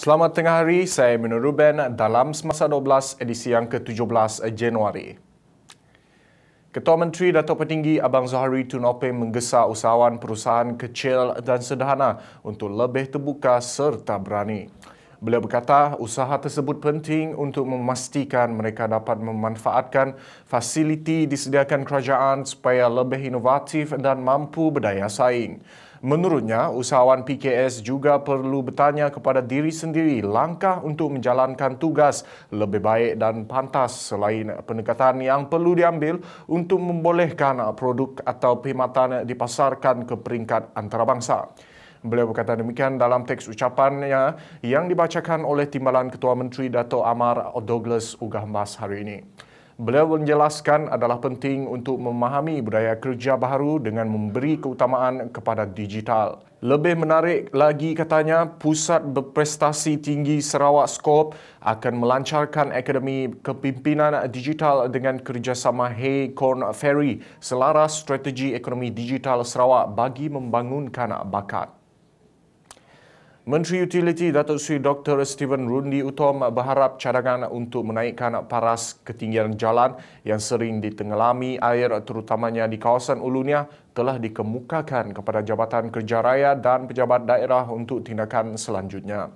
Selamat tengah hari, saya Minur Ruben dalam Semasa 12 edisi yang ke-17 Januari. Ketua Menteri Datuk Petinggi Abang Zahari Tunope menggesa usahawan perusahaan kecil dan sederhana untuk lebih terbuka serta berani. Beliau berkata usaha tersebut penting untuk memastikan mereka dapat memanfaatkan fasiliti disediakan kerajaan supaya lebih inovatif dan mampu berdaya saing. Menurutnya, usahawan PKS juga perlu bertanya kepada diri sendiri langkah untuk menjalankan tugas lebih baik dan pantas selain pendekatan yang perlu diambil untuk membolehkan produk atau perkhidmatan dipasarkan ke peringkat antarabangsa. Beliau berkata demikian dalam teks ucapannya yang dibacakan oleh Timbalan Ketua Menteri Dato' Amar Douglas Ugahmas hari ini. Beliau menjelaskan adalah penting untuk memahami budaya kerja baru dengan memberi keutamaan kepada digital. Lebih menarik lagi katanya, Pusat Berprestasi Tinggi Sarawak Skop akan melancarkan Akademi Kepimpinan Digital dengan kerjasama Hey Corn Ferry selaras strategi ekonomi digital Sarawak bagi membangunkan bakat. Menteri Utiliti Datuk Seri Dr. Stephen Rundi Utom berharap cadangan untuk menaikkan paras ketinggian jalan yang sering ditenggelami air terutamanya di kawasan Ulunia telah dikemukakan kepada Jabatan Kerja Raya dan pejabat daerah untuk tindakan selanjutnya.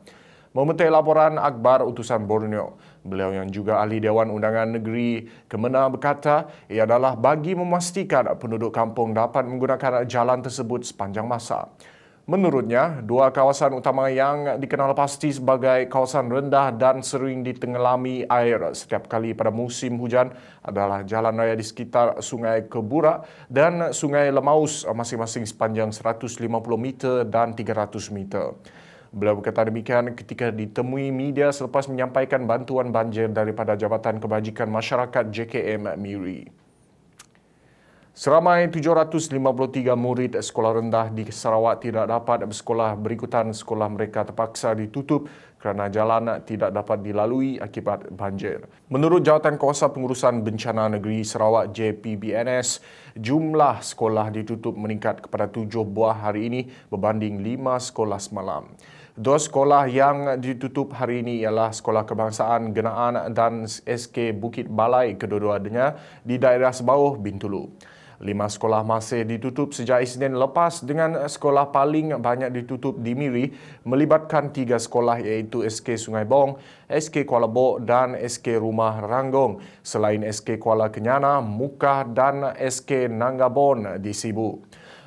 Memetik laporan Akbar Utusan Borneo, beliau yang juga ahli Dewan Undangan Negeri Kemena berkata ia adalah bagi memastikan penduduk kampung dapat menggunakan jalan tersebut sepanjang masa. Menurutnya, dua kawasan utama yang dikenal pasti sebagai kawasan rendah dan sering ditenggelami air setiap kali pada musim hujan adalah jalan raya di sekitar Sungai Kebura dan Sungai Lemaus masing-masing sepanjang 150 meter dan 300 meter. Beliau berkata demikian ketika ditemui media selepas menyampaikan bantuan banjir daripada Jabatan Kebajikan Masyarakat JKM Miri. Seramai 753 murid sekolah rendah di Sarawak tidak dapat bersekolah berikutan sekolah mereka terpaksa ditutup kerana jalan tidak dapat dilalui akibat banjir. Menurut Jawatan Kuasa Pengurusan Bencana Negeri Sarawak JPBNS, jumlah sekolah ditutup meningkat kepada tujuh buah hari ini berbanding lima sekolah semalam. Dua sekolah yang ditutup hari ini ialah Sekolah Kebangsaan Genaan dan SK Bukit Balai kedua-duanya di daerah Sebauh, Bintulu. Lima sekolah masih ditutup sejak Isnin lepas dengan sekolah paling banyak ditutup di Miri melibatkan tiga sekolah iaitu SK Sungai Bong, SK Kuala Bok dan SK Rumah Ranggong selain SK Kuala Kenyana, Mukah dan SK Nanggabon di Sibu.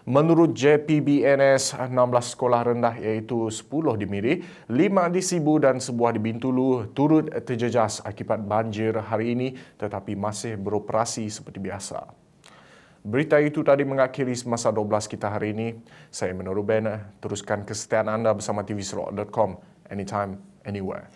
Menurut JPBNS, 16 sekolah rendah iaitu 10 di Miri, 5 di Sibu dan sebuah di Bintulu turut terjejas akibat banjir hari ini tetapi masih beroperasi seperti biasa. Berita itu tadi mengakhiri semasa 12 kita hari ini. Saya Menurut Ben, teruskan kesetiaan anda bersama tvsrock.com anytime, anywhere.